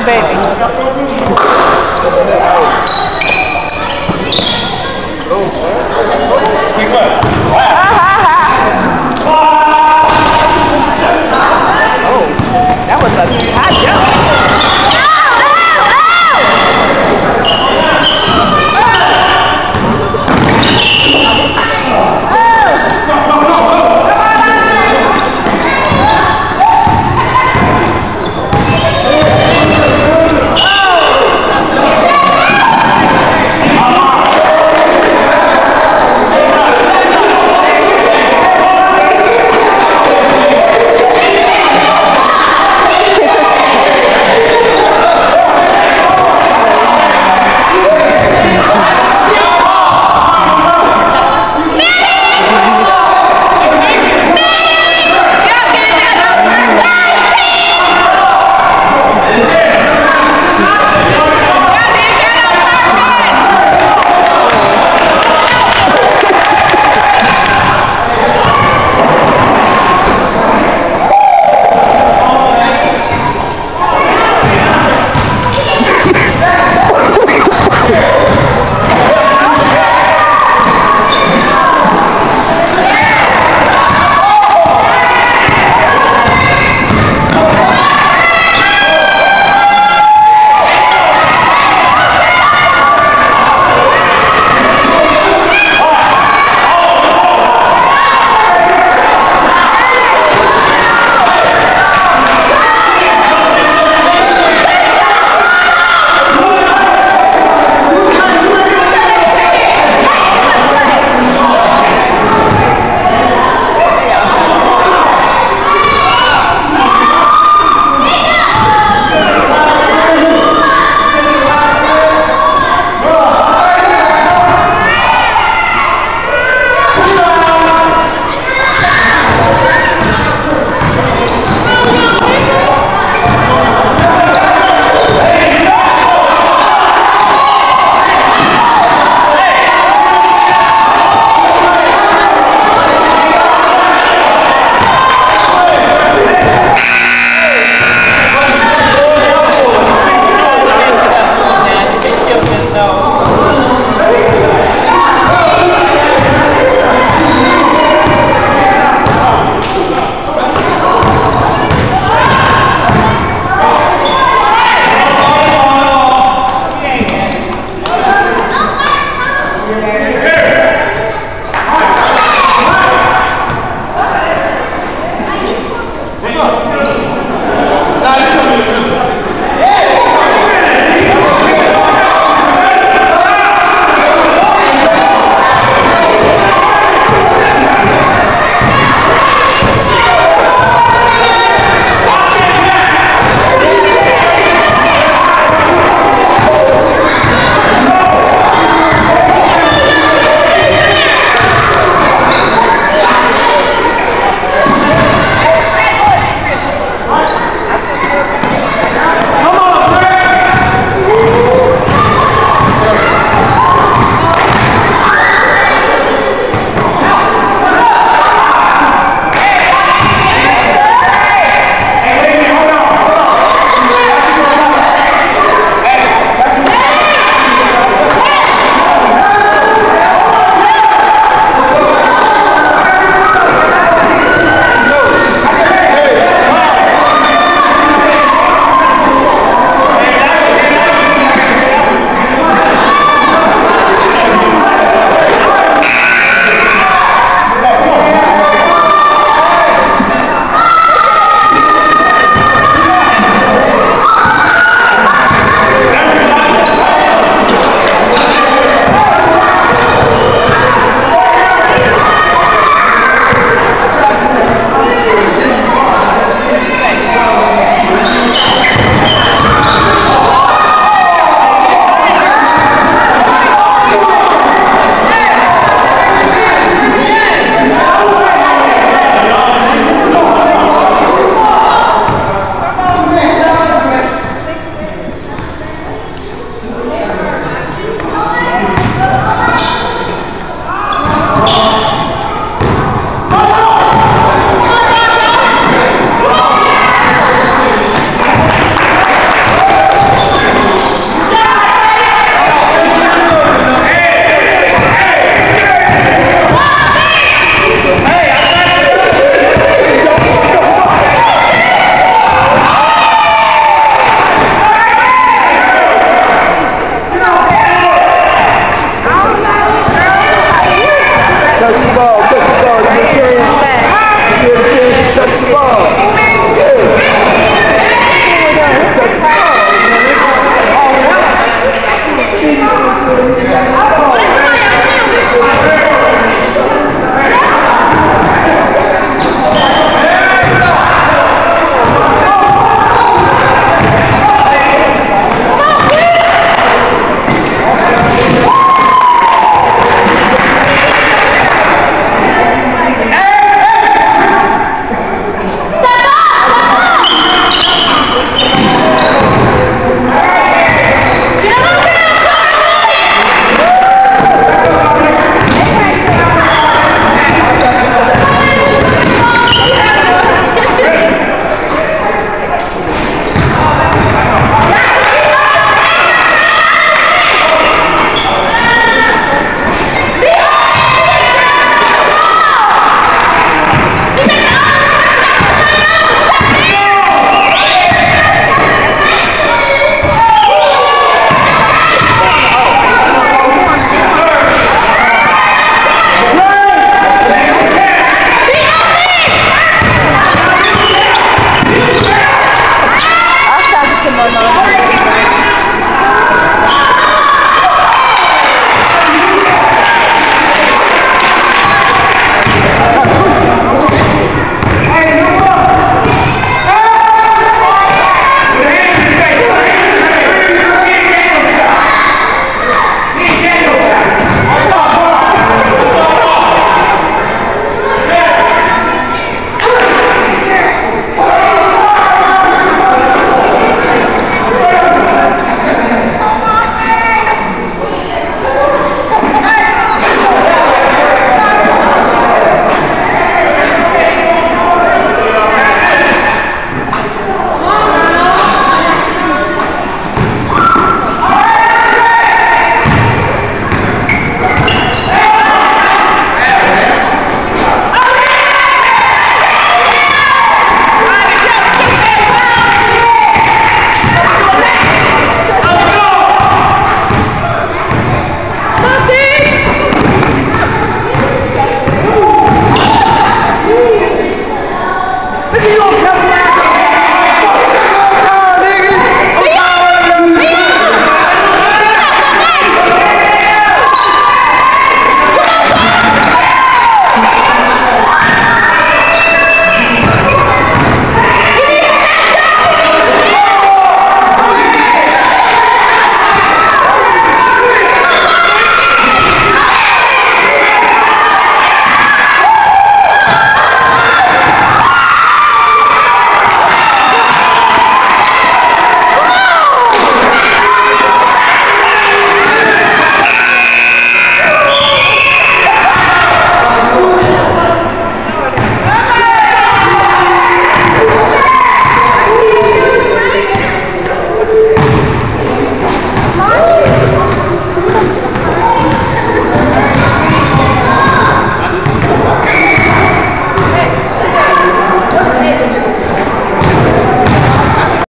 my baby.